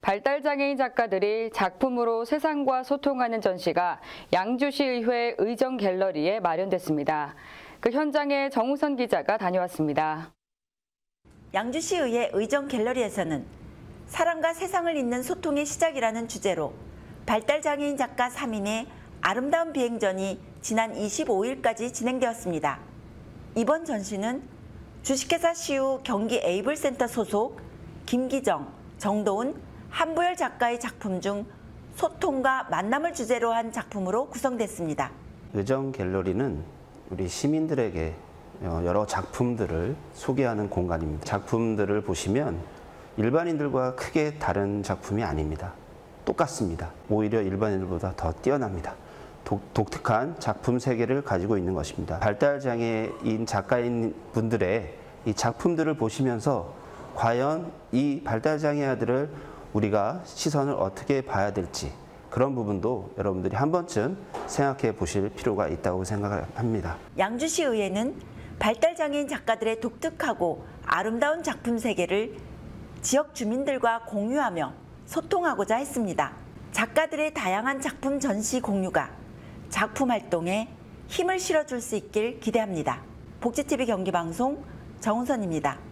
발달장애인 작가들이 작품으로 세상과 소통하는 전시가 양주시의회 의정 갤러리에 마련됐습니다. 그 현장에 정우선 기자가 다녀왔습니다. 양주시의회 의정 갤러리에서는 사람과 세상을 잇는 소통의 시작이라는 주제로 발달장애인 작가 3인의 아름다운 비행전이 지난 25일까지 진행되었습니다. 이번 전시는 주식회사 시우 경기 에이블센터 소속 김기정, 정도훈, 한부열 작가의 작품 중 소통과 만남을 주제로 한 작품으로 구성됐습니다. 의정 갤러리는 우리 시민들에게 어, 여러 작품들을 소개하는 공간입니다. 작품들을 보시면 일반인들과 크게 다른 작품이 아닙니다. 똑같습니다. 오히려 일반인들보다 더 뛰어납니다. 독, 독특한 작품 세계를 가지고 있는 것입니다. 발달장애인 작가인 분들의 이 작품들을 보시면서 과연 이 발달장애아들을 우리가 시선을 어떻게 봐야 될지 그런 부분도 여러분들이 한 번쯤 생각해 보실 필요가 있다고 생각합니다. 양주시 의회는 발달장애인 작가들의 독특하고 아름다운 작품 세계를 지역 주민들과 공유하며 소통하고자 했습니다. 작가들의 다양한 작품 전시 공유가 작품 활동에 힘을 실어줄 수 있길 기대합니다. 복지TV 경기방송 정우선입니다.